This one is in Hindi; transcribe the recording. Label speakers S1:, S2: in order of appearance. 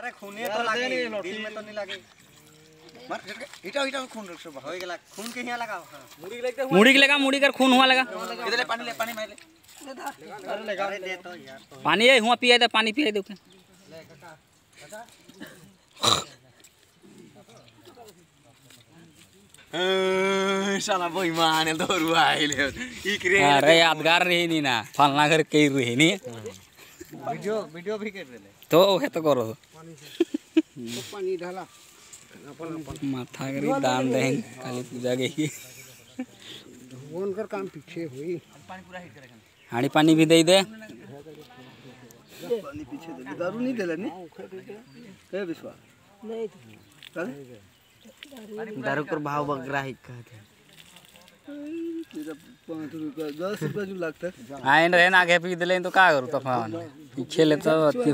S1: अरे खूने तो लागे। दिल में तो नहीं लागे।
S2: मार इटा इटा खून रख सब
S1: हो गेला खून के यहाँ लगाओ हाँ।
S3: मुड़ी लगा मुड़ी कर खून हुआ लगा।
S2: इधर ले पानी ले पानी मार ले।
S1: अरे लगा। दे तो यार।
S3: पानी ये हुआ पिया दे पानी पिया दे
S2: साला बेईमान है दौड़ू आइले इकरे
S3: अरे यादगार रही नहीं ना। फलना घर कई रही नहीं
S1: वीडियो वीडियो भी कर रहे
S3: तो है तो करो।
S1: पानी डाला।
S3: माथा करी दान दें काली पूजा गई
S1: फ़ोन कर काम पीछे हुई।
S3: हाड़ी पानी भी दे दे।
S2: पानी पीछे दे दारू नहीं देला नी? ए विश्वास नहीं
S1: दारू कर भाव बगरा ही कहते
S2: तेरा पाँच रुपया दस रुपया जो लगता? है
S3: आइन रहे ना आगे पी दिले तो का करूँ तो खेले त के